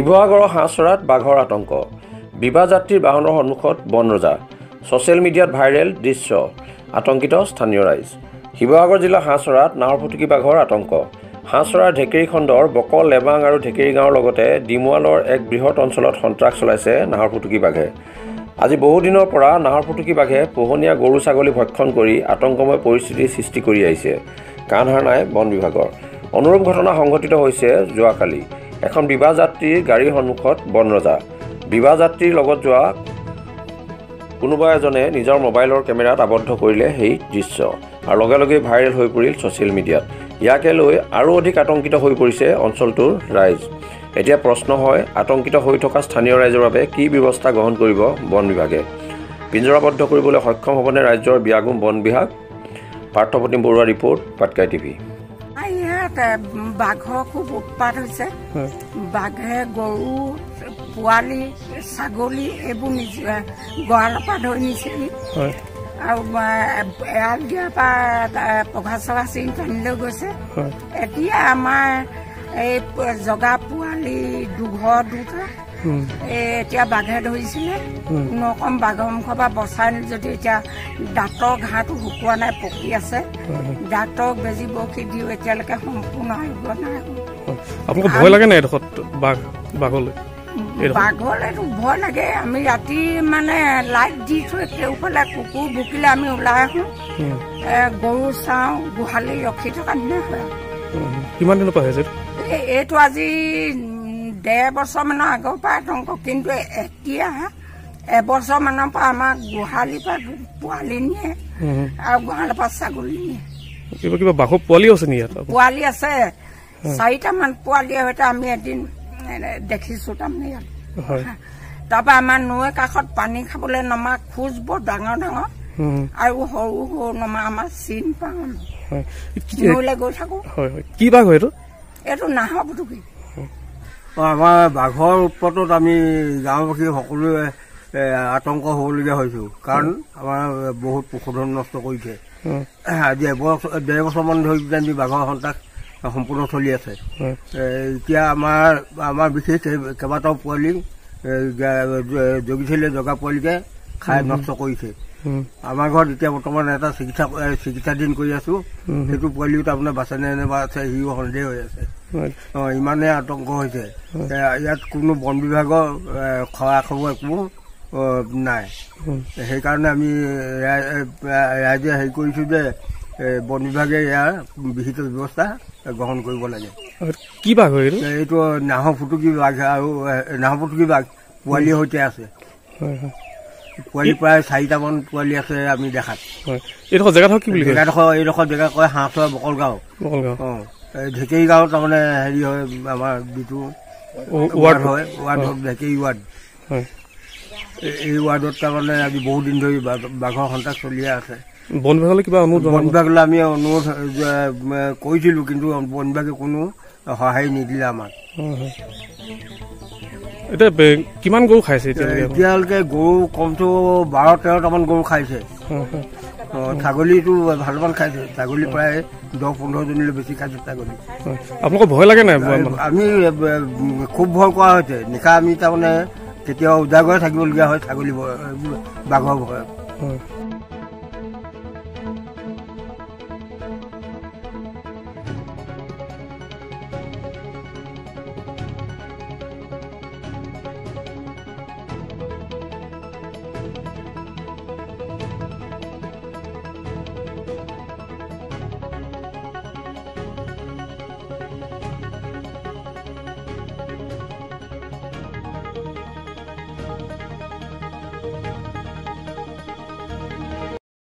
শিৱসাগৰৰ হাঁহচৰাত বাঘৰ আতংক। বিবাহ যাত্ৰীৰ বাহনৰ সন্মুখত বন ৰজা। ছ'চিয়েল মিডিয়াত ভাইৰেল দৃশ্য। আতংকিত স্থানীয় ৰাইজ। শিৱসাগৰ জিলাৰ হাঁহচৰাত নাহৰফুটুকী বাঘৰ আতংক। হাঁহচৰাৰ ঢেকেৰী খণ্ডৰ বকল লেবাং আৰু ঢেকেৰী গাঁৱৰ লগতে ডিমুৱালৰ এক বৃহৎ অঞ্চলত সন্ত্ৰাস চলাইছে নাহৰফুটুকী বাঘে। আজি বহুদিনৰ পৰা নাহৰফুটুকী বাঘে পোহনীয়া গৰু ছাগলী ভক্ষণ কৰি আতংকময় পৰিস্থিতিৰ সৃষ্টি কৰি আহিছে। কাণ হাৰ নাই বন বিভাগৰ। অনুৰূপ ঘটনা সংঘটিত হৈছে যোৱাকালি। এখন বিবাহ যাত্ৰীৰ গাড়ীৰ সন্মুখত বন ৰজা। বিবাহ যাত্ৰীৰ লগত যোৱা কোনোবা এজনে নিজৰ মোবাইলৰ কেমেৰাত আবদ্ধ কৰিলে সেই দৃশ্য। আৰু লগে লগে ভাইৰেল হৈ পৰিল ছ'চিয়েল মিডিয়াত। ইয়াকে লৈ আৰু অধিক আতংকিত হৈ পৰিছে অঞ্চলটোৰ ৰাইজ। এতিয়া প্ৰশ্ন হয় আতংকিত হৈ থকা স্থানীয় ৰাইজৰ বাবে কি ব্যৱস্থা গ্ৰহণ কৰিব বন বিভাগে? পিঞ্জৰাবদ্ধ কৰিবলৈ সক্ষম হ'বনে ৰাজ্যৰ বিয়াগুম বন বিভাগ? Parthapratim Barua report Patkai TV. ইয়াত এ, বাঘৰ খুব উৎপাত হৈছে। বাঘে গৰু পোৱালি ছাগলী এইবোৰ নিজ গঁৰালৰ পৰা ধৰি নিছেহি। আৰু এৰাল দিয়াৰ পৰা পঘা চঘা চিঙি টানিলৈ গৈছে। এতিয়া আমাৰ এই জগা পোৱালি দুঘৰ দুটা। এতিয়া বাঘে ধৰিছিলে। কোনো ৰকম বাঘৰ মুখৰ পৰা বচাই যদি এতিয়া দাঁতৰ ঘাঁটো শুকোৱা নাই পকি আছে দাঁতক বেজি বৰশী দিও এতিয়ালৈকে সম্পূৰ্ণ আহিব নাই। আপোনালোকৰ ভয় লাগে নাই এডোখৰত বাঘ বাঘলৈ? বাঘলেতো ভয় লাগে। আমি ৰাতি মানে লাইট দি থৈ কেওফালে কুকুৰ ভুকিলে আমি ওলাই আহোঁ। গৰু চাওঁ গোহালি ৰখি থকা নিচিনা হয়। কিমান দিনৰ পৰা হৈছে? এইটো? এই- এইটো আজি ডেৰ বছৰ মানৰ আগৰ পৰা আতংক কিন্তু এতিয়া এবছৰ মানৰ পৰা আমাক গোহালিৰ পৰা পোৱালি নিয়ে আৰু গোহালিৰ পৰা ছাগলী নিয়ে। কিবা কিবা বাঘৰ পোৱালিও আছে নেকি ইয়াত? পোৱালি আছে। চাৰিটামান পোৱালীৰ সৈতে আমি এদিন দেখিছো তাৰমানে ইয়াত। তাৰপৰা আমাৰ নৈ কাষত পানী খাবলৈ নমা খোজ বৰ ডাঙৰ ডাঙৰ। আৰু সৰু সৰু নমা আমাৰ চিন পাওঁ আমি নৈলৈ গৈ থাকো। কি বাঘ হয় এইটো? এইটো নাহৰ পুটুকি। আমাৰ বাঘৰ উৎপাতত আমি গাঁওবাসী সকলোৱে আতংক হ'বলগীয়া হৈছো। কাৰণ আমাৰ বহুত পশুধন নষ্ট কৰিছে। আজি এবছৰ ডেৰ বছৰমান ধৰি কিজানি বাঘৰ সন্ত্ৰাস সম্পূৰ্ণ চলি আছে। এতিয়া আমাৰ আমাৰ বিশেষ কেইবাটাও পোৱালি জগিছিলে জগা পোৱালিকে খাই নষ্ট কৰিছে। আমাৰ ঘৰত এতিয়া বৰ্তমান এটা চিকিৎসা চিকিৎসাধীন কৰি আছো। সেইটো পোৱালিও তাৰমানে বাচে নে নাইবা আছে সিও সন্দেহ হৈ আছে। অ, ইমানে আতংক হৈছে। ইয়াত কোনো বন বিভাগৰ খৰা খবৰ একো নাই। সেইকাৰণে আমি ৰাইজে হেৰি কৰিছো যে বন বিভাগে ইয়াৰ বিহিত ব্যৱস্থা গ্ৰহণ কৰিব লাগে। কি বাঘ এইটো? নাহৰ ফুটুকী বাঘ আৰু নাহৰ ফুটুকী বাঘ পোৱালিৰ সৈতে আছে। পোৱালি প্ৰায় চাৰিটামান পোৱালি আছে আমি দেখাত এইডোখৰ জেগাডোখৰ কি বুলি কয়? জেগাডোখৰ এইডোখৰ জেগা কয় হাঁহচৰা বকল গাঁও বকলগাঁও। অ। ঢেকেৰী গাঁও তাৰমানে হেৰি হয় আমাৰ যিটো ৱাৰ্ড হয় ৱাৰ্ড ঢেকেৰী ৱাৰ্ড। এই- ৱাৰ্ডত তাৰমানে আজি বহুত দিন ধৰি বাঘ- বাঘৰ সন্ত্ৰাস চলিয়ে আছে। বন বিভাগলৈ কিবা অনুৰোধ বন বিভাগলৈ আমি অনুৰোধ কৰিছিলো কিন্তু বন বিভাগে কোনো সহায় নিদিলে আমাক। এতিয়া কিমান গৰু খাইছে এতিয়ালৈকে গৰু কমটো বাৰ তেৰটামান গৰু খাইছে। ছাগলীটো ভালমান খাইছে। ছাগলী প্ৰায় দহ পোন্ধৰজনীলৈ বেছি খাইছে ছাগলী। আপোনালোকৰ ভয় লাগে নাই আমি খুব ভয় কৰা হৈছে। নিশা আমি তাৰমানে কেতিয়াবা উজাগৰে থাকিবলগীয়া হয় ছাগলী বাঘৰ ভয়ত।